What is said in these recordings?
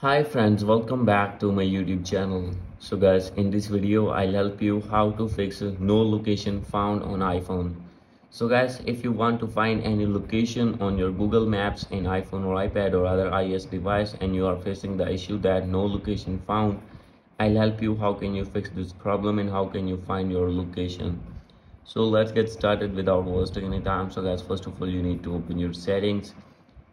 Hi friends, welcome back to my YouTube channel. So guys, in this video, I'll help you how to fix no location found on iPhone. So guys, if you want to find any location on your Google Maps in iPhone or iPad or other iOS device and you are facing the issue that no location found, I'll help you how can you fix this problem and how can you find your location. So let's get started without wasting any time. So guys, first of all, you need to open your settings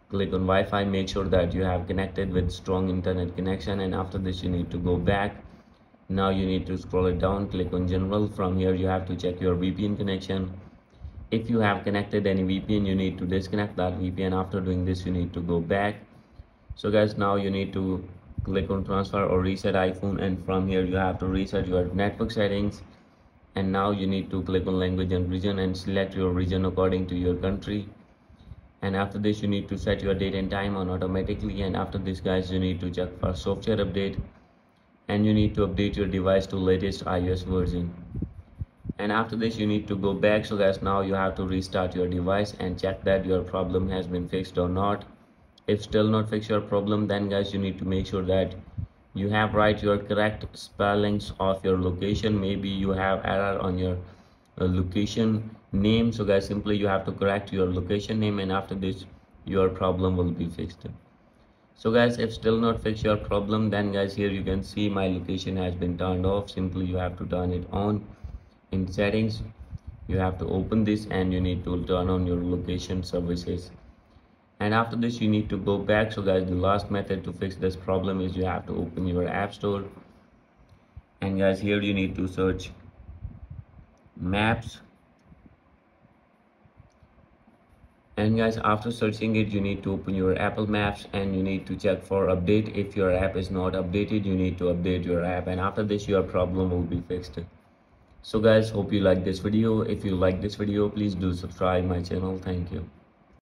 click on Wi-Fi make sure that you have connected with strong internet connection and after this you need to go back. Now you need to scroll it down click on general. From here you have to check your VPN connection. If you have connected any VPN you need to disconnect that VPN after doing this you need to go back. So guys now you need to click on transfer or reset iPhone and from here you have to reset your network settings. And now you need to click on language and region and select your region according to your country and after this you need to set your date and time on automatically. And after this guys you need to check for software update. And you need to update your device to latest iOS version. And after this you need to go back so guys now you have to restart your device and check that your problem has been fixed or not. If still not fix your problem then guys you need to make sure that you have write your correct spellings of your location. Maybe you have error on your location name. So guys simply you have to correct your location name and after this your problem will be fixed. So guys if still not fix your problem then guys here you can see my location has been turned off. Simply you have to turn it on. In settings you have to open this and you need to turn on your location services. And after this you need to go back. So guys the last method to fix this problem is you have to open your app store. And guys here you need to search maps. And guys after searching it you need to open your apple maps and you need to check for update. If your app is not updated you need to update your app. And after this your problem will be fixed. So guys hope you like this video. If you like this video please do subscribe my channel. Thank you